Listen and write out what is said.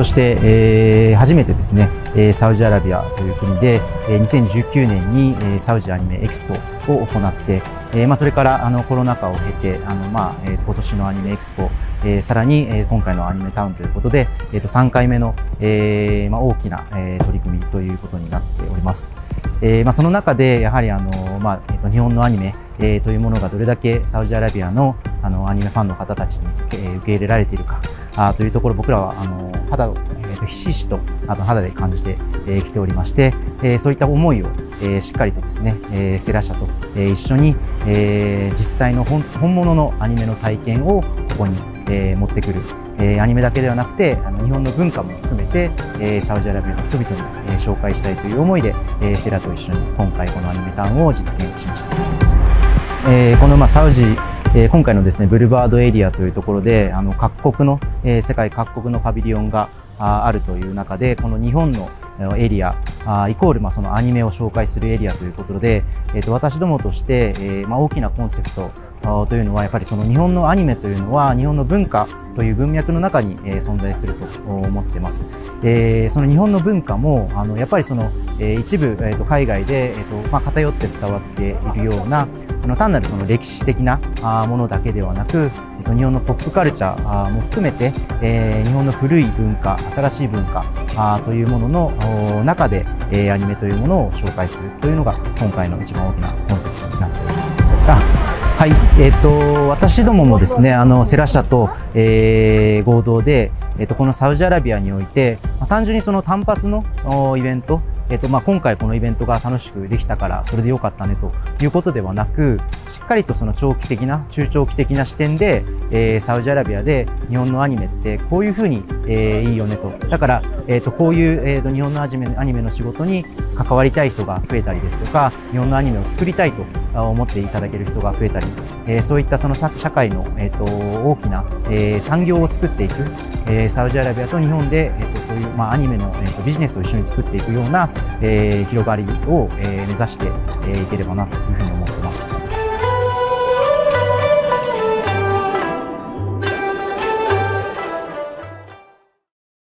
として、えー、初めてですね、えー、サウジアラビアという国で、えー、2019年に、えー、サウジアニメエクスポを行って、えーまあ、それからあのコロナ禍を経てあの、まあえー、今年のアニメエクスポ、えー、さらに、えー、今回のアニメタウンということで、えー、と3回目の、えーまあ、大きな、えー、取り組みということになっております。えーまあ、その中でやはりあの、まあえー、と日本のアニメ、えー、というものがどれだけサウジアラビアのあのアニメファンの方たちに、えー、受け入れられているかあというところ僕らはあの肌を、えー、とひしひしとあと肌で感じてき、えー、ておりまして、えー、そういった思いを、えー、しっかりとですね、えー、セラ社と、えー、一緒に、えー、実際の本本物のアニメの体験をここに、えー、持ってくる、えー、アニメだけではなくてあの日本の文化も含めて、えー、サウジアラビアの人々に、えー、紹介したいという思いで、えー、セラと一緒に今回このアニメタウンを実現しました。えー、このまあサウジえ、今回のですねブルバードエリアというところであの各国の、え、世界各国のパビリオンがあるという中でこの日本のエリアあイコールまあそのアニメを紹介するエリアということで、えー、と私どもとして、えまあ、大きなコンセプトというのはやっぱりその日本のアニメというのは日本の文化という文脈の中に、存在すると思ってます。え、その日本の文化もあのやっぱりその、え、一部、えー、と海外で、えーとまあ、偏って伝わっているようなあの単なるその歴史的なあものだけではなく、えー、と日本のポップカルチャーも含めて、え、日本の古い文化新しい文化あというものの中で、え、アニメというものを紹介するというのが今回の一番大きなコンセプトになっております。はい、えっ、ー、と私どももですね、あのセラ社と、えー、合同で、えっ、ー、とこのサウジアラビアにおいて、まあ、単純にその単発のイベントえっと、まあ、今回このイベントが楽しくできたからそれでよかったねということではなくしっかりとその長期的な中長期的な視点で、えー、サウジアラビアで日本のアニメってこういうふうに、えー、いいよねと。だから、えー、とこういう、えー、と日本のアニメアニメの仕事に関わりたい人が増えたりですとか日本のアニメを作りたいと思っていただける人が増えたり、えー、そういったその社会の、えー、と大きな、えー、産業を作っていく、えー、サウジアラビアと日本で、えー、とそういう、まあ、アニメの、えー、とビジネスを一緒に作っていくような、えー、広がりを、えー、目指していければなというふうに思ってます。